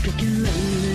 stricken lonely.